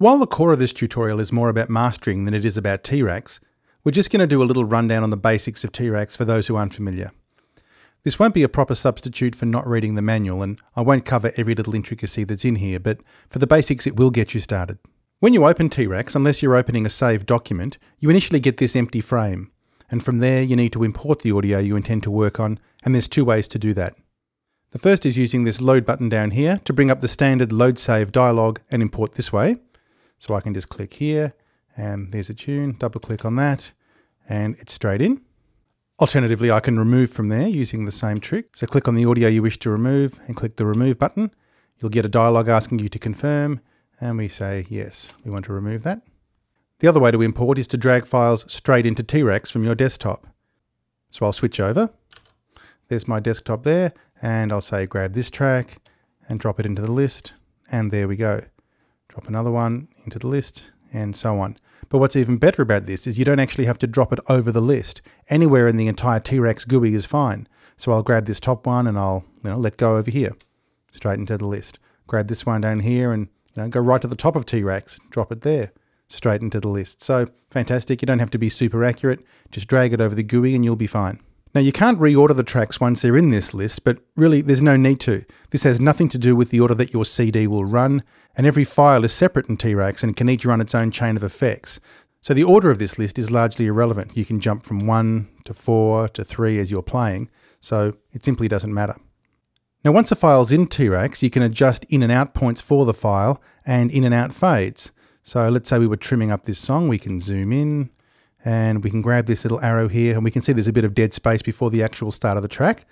While the core of this tutorial is more about mastering than it is about T-RackS, we're just going to do a little rundown on the basics of T-RackS for those who aren't familiar. This won't be a proper substitute for not reading the manual, and I won't cover every little intricacy that's in here, but for the basics it will get you started. When you open T-RackS, unless you're opening a saved document, you initially get this empty frame, and from there you need to import the audio you intend to work on, and there's two ways to do that. The first is using this load button down here to bring up the standard load save dialog and import this way. So I can just click here, and there's a tune, double click on that, and it's straight in. Alternatively, I can remove from there using the same trick. So click on the audio you wish to remove and click the remove button. You'll get a dialog asking you to confirm and we say yes, we want to remove that. The other way to import is to drag files straight into T-RackS from your desktop. So I'll switch over. There's my desktop there and I'll say grab this track and drop it into the list and there we go. Drop another one into the list and so on. But what's even better about this is you don't actually have to drop it over the list. Anywhere in the entire T-RackS GUI is fine. So I'll grab this top one and I'll you know, let go over here, straight into the list. Grab this one down here and you know, go right to the top of T-RackS, drop it there, straight into the list. So fantastic, you don't have to be super accurate, just drag it over the GUI and you'll be fine. Now you can't reorder the tracks once they're in this list, but really there's no need to. This has nothing to do with the order that your CD will run, and every file is separate in T-RackS and can each run its own chain of effects. So the order of this list is largely irrelevant. You can jump from 1 to 4 to 3 as you're playing, so it simply doesn't matter. Now once a file's in T-RackS, you can adjust in and out points for the file and in and out fades. So let's say we were trimming up this song, we can zoom in, and we can grab this little arrow here and we can see there's a bit of dead space before the actual start of the track.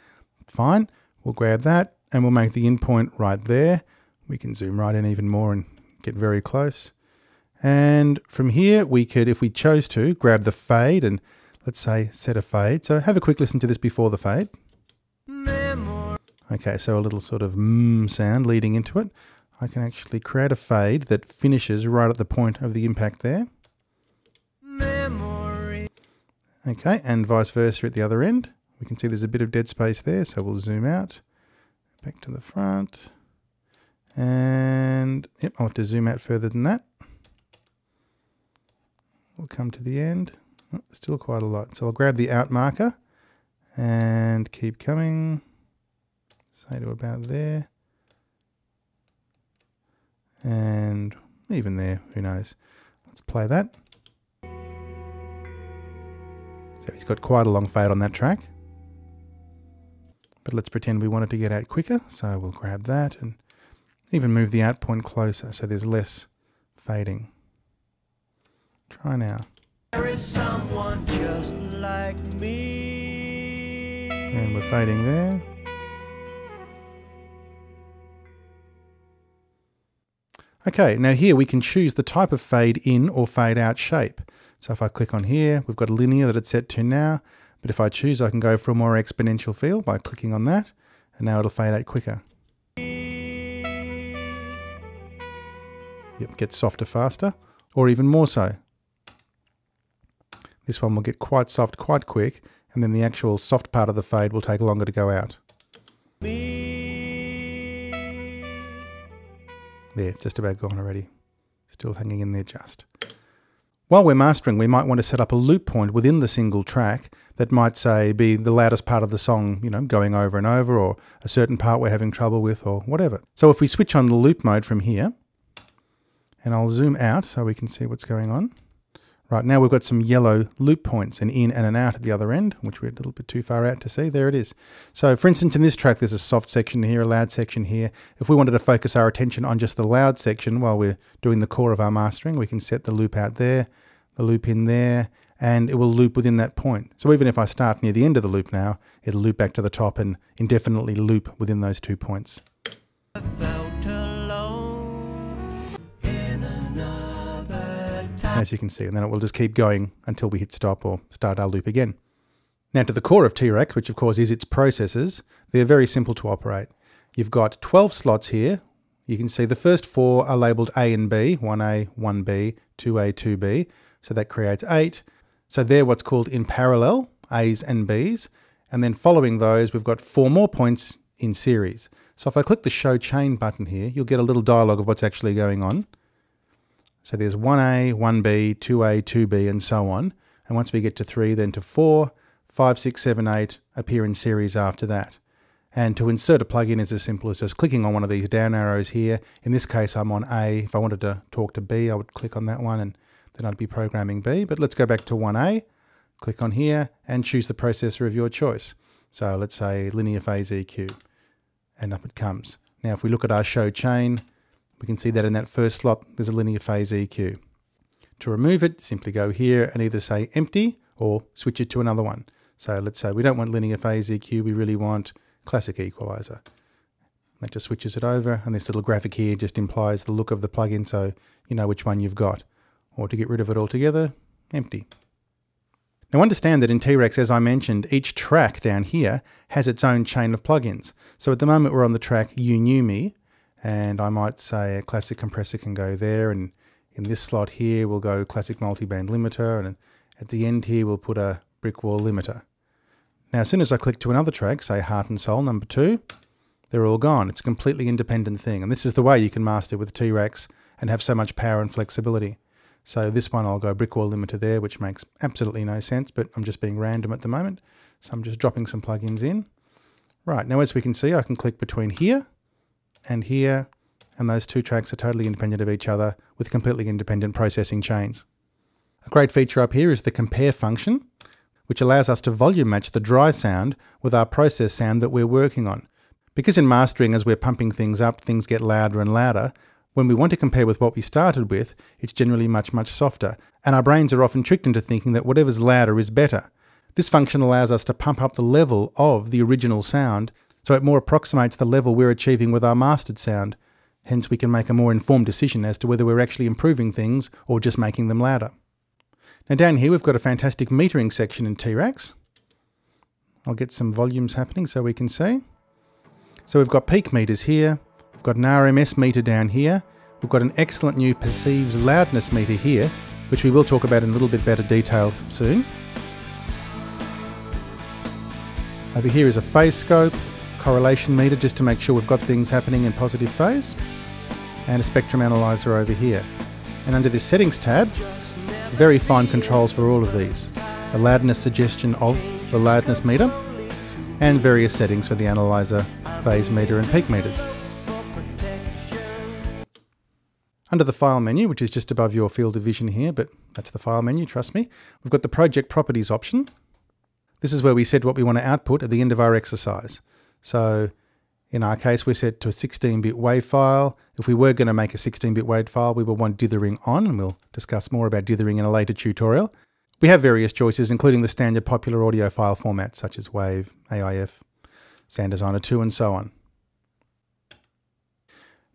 Fine, we'll grab that and we'll make the in point right there. We can zoom right in even more and get very close. And from here we could, if we chose to, grab the fade and let's say set a fade. So have a quick listen to this before the fade. Okay, so a little sort of mmm sound leading into it. I can actually create a fade that finishes right at the point of the impact there. Okay, and vice versa at the other end. We can see there's a bit of dead space there, so we'll zoom out, back to the front, and yep, I'll have to zoom out further than that. We'll come to the end. Oh, still quite a lot. So I'll grab the out marker and keep coming. Say to about there. And even there, who knows. Let's play that. So he's got quite a long fade on that track. But let's pretend we wanted to get out quicker. So we'll grab that and even move the out point closer so there's less fading. Try now. There is someone just like me. And we're fading there. Okay, now here we can choose the type of fade in or fade out shape. So if I click on here, we've got a linear that it's set to now, but if I choose, I can go for a more exponential feel by clicking on that, and now it'll fade out quicker. Yep, gets softer faster, or even more so. This one will get quite soft quite quick, and then the actual soft part of the fade will take longer to go out. There, it's just about gone already. Still hanging in there just. While we're mastering, we might want to set up a loop point within the single track that might say be the loudest part of the song, you know, going over and over, or a certain part we're having trouble with, or whatever. So if we switch on the loop mode from here, and I'll zoom out so we can see what's going on. Right, now we've got some yellow loop points, an in and an out at the other end, which we're a little bit too far out to see. There it is. So for instance, in this track, there's a soft section here, a loud section here. If we wanted to focus our attention on just the loud section while we're doing the core of our mastering, we can set the loop out there, the loop in there, and it will loop within that point. So even if I start near the end of the loop now, it'll loop back to the top and indefinitely loop within those two points. As you can see, and then it will just keep going until we hit stop or start our loop again. Now to the core of T-RackS, which of course is its processors, they're very simple to operate. You've got 12 slots here. You can see the first four are labelled A and B, 1A, 1B, 2A, 2B. So that creates eight. So they're what's called in parallel, A's and B's. And then following those, we've got four more points in series. So if I click the Show Chain button here, you'll get a little dialog of what's actually going on. So there's 1A, 1B, 2A, 2B, and so on. And once we get to 3, then to 4, 5, 6, 7, 8 appear in series after that. And to insert a plugin is as simple as just clicking on one of these down arrows here. In this case, I'm on A. If I wanted to talk to B, I would click on that one and then I'd be programming B. But let's go back to 1A, click on here and choose the processor of your choice. So let's say linear phase EQ and up it comes. Now if we look at our show chain, we can see that in that first slot there's a linear phase EQ. To remove it, simply go here and either say empty or switch it to another one. So let's say we don't want linear phase EQ, we really want classic equalizer. That just switches it over and this little graphic here just implies the look of the plugin so you know which one you've got. Or to get rid of it altogether, empty. Now understand that in T-RackS, as I mentioned, each track down here has its own chain of plugins. So at the moment we're on the track You Knew Me, and I might say a classic compressor can go there, and in this slot here we'll go classic multiband limiter, and at the end here we'll put a brick wall limiter. Now as soon as I click to another track, say Heart and Soul number two, they're all gone. It's a completely independent thing, and this is the way you can master with T-RackS and have so much power and flexibility. So this one I'll go brick wall limiter there, which makes absolutely no sense, but I'm just being random at the moment. So I'm just dropping some plugins in. Right, now as we can see, I can click between here and here, and those two tracks are totally independent of each other with completely independent processing chains. A great feature up here is the compare function, which allows us to volume match the dry sound with our process sound that we're working on. Because in mastering, as we're pumping things up, things get louder and louder, when we want to compare with what we started with, it's generally much, much softer, and our brains are often tricked into thinking that whatever's louder is better. This function allows us to pump up the level of the original sound so it more approximates the level we're achieving with our mastered sound. Hence, we can make a more informed decision as to whether we're actually improving things or just making them louder. Now down here we've got a fantastic metering section in T-RackS. I'll get some volumes happening so we can see. So we've got peak meters here, We've got an RMS meter down here. We've got an excellent new perceived loudness meter here, which we will talk about in a little bit better detail soon. Over here is a phase scope, correlation meter just to make sure we've got things happening in positive phase, and a spectrum analyzer over here. And under this settings tab, very fine controls for all of these. The loudness suggestion of the loudness meter, and various settings for the analyzer, phase meter and peak meters. Under the File menu, which is just above your field of vision here, but that's the File menu, trust me, we've got the Project Properties option. This is where we set what we want to output at the end of our exercise. So in our case, we're set to a 16-bit WAV file. If we were going to make a 16-bit WAV file, we would want dithering on, and we'll discuss more about dithering in a later tutorial. We have various choices, including the standard popular audio file formats such as WAV, AIF, Designer 2, and so on.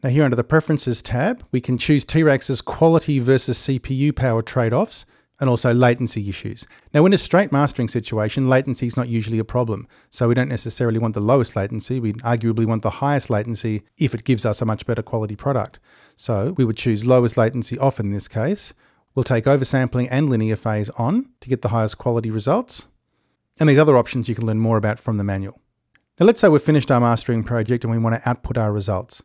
Now here under the Preferences tab, we can choose T-RackS's quality versus CPU power trade-offs and also latency issues. Now in a straight mastering situation, latency is not usually a problem. So we don't necessarily want the lowest latency, we arguably want the highest latency if it gives us a much better quality product. So we would choose lowest latency off in this case. We'll take oversampling and linear phase on to get the highest quality results. And these other options you can learn more about from the manual. Now let's say we've finished our mastering project and we want to output our results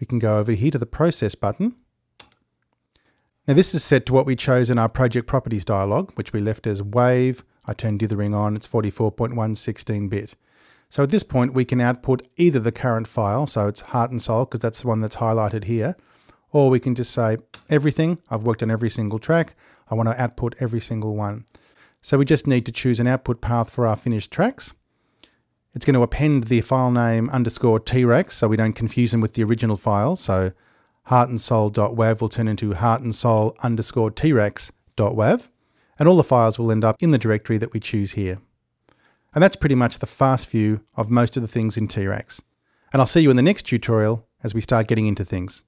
we can go over here to the Process button. Now this is set to what we chose in our Project Properties dialog, which we left as Wave. I turned dithering on, it's 44.1 16-bit. So at this point we can output either the current file, so it's Heart and Soul, because that's the one that's highlighted here, or we can just say everything, I've worked on every single track, I want to output every single one. So we just need to choose an output path for our finished tracks. It's going to append the file name underscore T-RackS so we don't confuse them with the original file. So heartandsoul.wav will turn into heartandsoul underscore T-RackS.wav. And all the files will end up in the directory that we choose here. And that's pretty much the fast view of most of the things in T-RackS. And I'll see you in the next tutorial as we start getting into things.